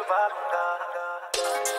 surviving, God.